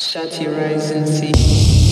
Shut your eyes and see.